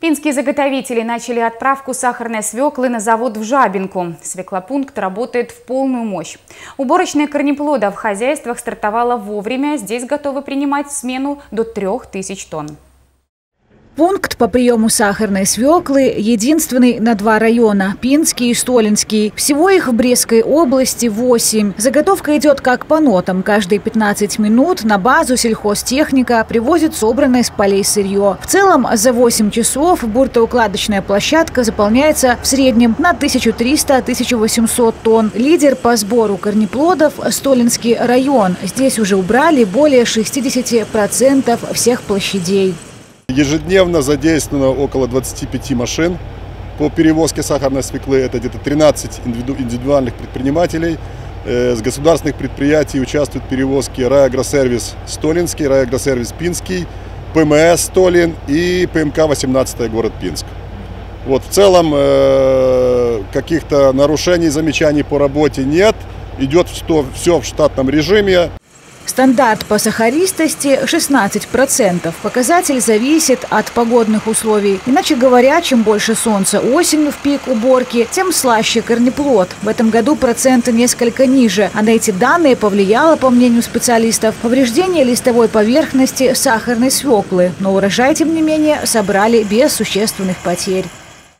Пинские заготовители начали отправку сахарной свеклы на завод в Жабинку. Свеклопункт работает в полную мощь. Уборочная корнеплода в хозяйствах стартовала вовремя. Здесь готовы принимать смену до 3000 тонн. Пункт по приему сахарной свеклы единственный на два района – Пинский и Столинский. Всего их в Брестской области 8. Заготовка идет как по нотам. Каждые 15 минут на базу сельхозтехника привозит собранное с полей сырье. В целом за 8 часов буртоукладочная площадка заполняется в среднем на 1300-1800 тонн. Лидер по сбору корнеплодов – Столинский район. Здесь уже убрали более 60% всех площадей. Ежедневно задействовано около 25 машин по перевозке сахарной свеклы. Это где-то 13 индивидуальных предпринимателей. Э, с государственных предприятий участвуют в перевозке Райагросервис Столинский, Райагросервис Пинский, ПМС Столин и ПМК-18 город Пинск. Вот, в целом э, каких-то нарушений, замечаний по работе нет. Идет все в штатном режиме. Стандарт по сахаристости 16%. Показатель зависит от погодных условий. Иначе говоря, чем больше солнца осенью в пик уборки, тем слаще корнеплод. В этом году проценты несколько ниже, а на эти данные повлияло, по мнению специалистов, повреждение листовой поверхности сахарной свеклы. Но урожай, тем не менее, собрали без существенных потерь.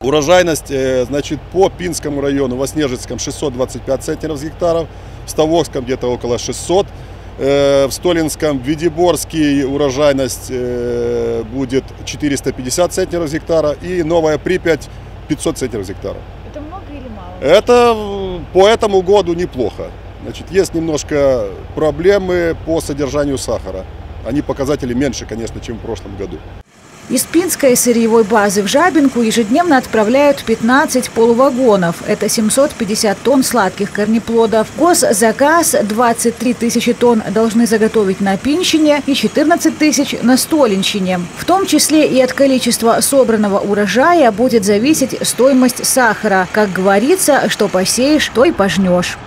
Урожайность, э, значит, по Пинскому району, Воснежецком 625 центнеров с гектаров, в Ставокском где-то около 600 Э, в Столинском, в Видиборске урожайность э, будет 450 центнеров с гектара и Новая Припять 500 центнеров с гектара. Это много или мало? Это по этому году неплохо. Значит, есть немножко проблемы по содержанию сахара. Они показатели меньше, конечно, чем в прошлом году. Из Пинской сырьевой базы в Жабинку ежедневно отправляют 15 полувагонов. Это 750 тонн сладких корнеплодов. Госзаказ 23 тысячи тонн должны заготовить на Пинщине и 14 тысяч на Столинщине. В том числе и от количества собранного урожая будет зависеть стоимость сахара. Как говорится, что посеешь, то и пожнешь.